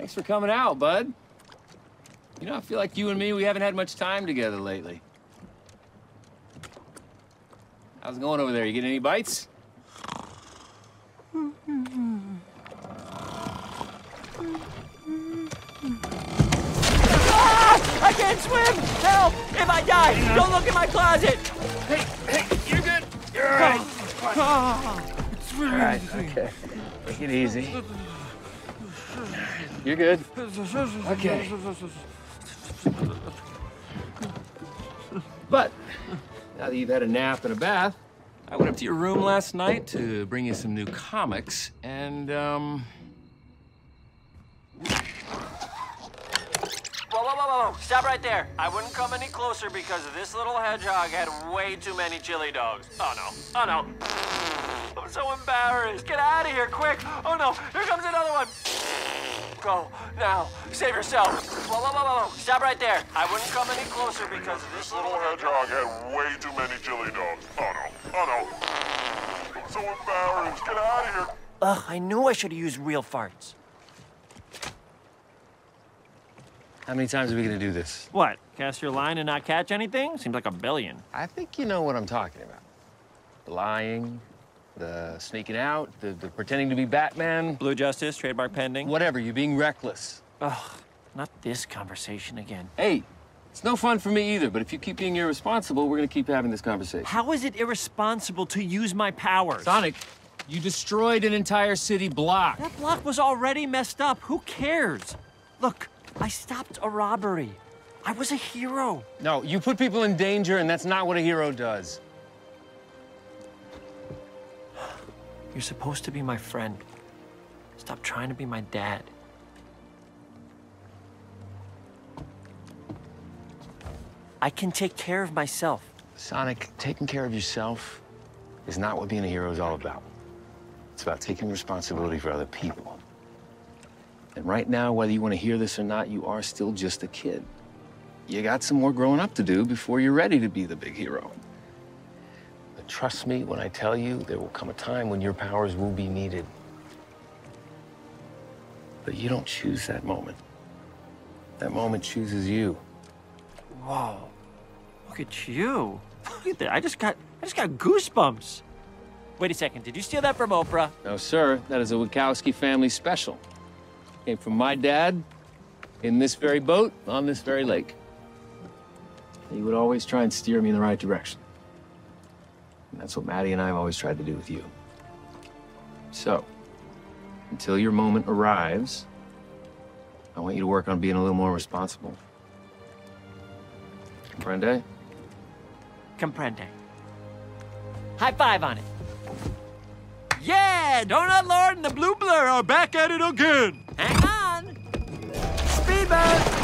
Thanks for coming out, bud. You know, I feel like you and me, we haven't had much time together lately. How's it going over there? You getting any bites? Ah! I can't swim! Help! If I die, don't look in my closet! Hey, hey, you're good. You're all right. Ah, All right, okay. Take it easy. You're good. Okay. But now that you've had a nap and a bath, I went up to your room last night to bring you some new comics, and um, Whoa, whoa, whoa, whoa, stop right there. I wouldn't come any closer because this little hedgehog had way too many chili dogs. Oh no, oh no. I'm so embarrassed. Get out of here, quick. Oh no, here comes another one. Go, now, save yourself. Whoa, whoa, whoa, whoa, whoa, stop right there. I wouldn't come any closer because this Little hedgehog had way too many chili dogs. Oh no, oh no. I'm so embarrassed. Get out of here. Ugh, I knew I should have used real farts. how many times are we gonna do this? What, cast your line and not catch anything? Seems like a billion. I think you know what I'm talking about. Lying, the sneaking out, the, the pretending to be Batman, Blue Justice, trademark pending. whatever, you're being reckless. Ugh, not this conversation again. Hey, it's no fun for me either, but if you keep being irresponsible, we're gonna keep having this conversation. How is it irresponsible to use my powers? Sonic, you destroyed an entire city block. That block was already messed up. Who cares? Look, I stopped a robbery. I was a hero. No, you put people in danger, and that's not what a hero does. You're supposed to be my friend. Stop trying to be my dad. I can take care of myself. Sonic, taking care of yourself is not what being a hero is all about. It's about taking responsibility for other people. And right now, whether you want to hear this or not, you are still just a kid. You got some more growing up to do before you're ready to be the big hero. But trust me when I tell you, there will come a time when your powers will be needed. But you don't choose that moment. That moment chooses you. Whoa. Look at you. Look at that. I just got I just got goosebumps. Wait a second. Did you steal that from Oprah? No, sir. That is a Wachowski family special. Came from my dad in this very boat on this very lake. He would always try and steer me in the right direction. And that's what Maddie and I have always tried to do with you. So, until your moment arrives, I want you to work on being a little more responsible. Comprende? Comprende. High five on it. Yeah! Donut Lord and the Blue Blur are back at it again. Hang on. Speedbird.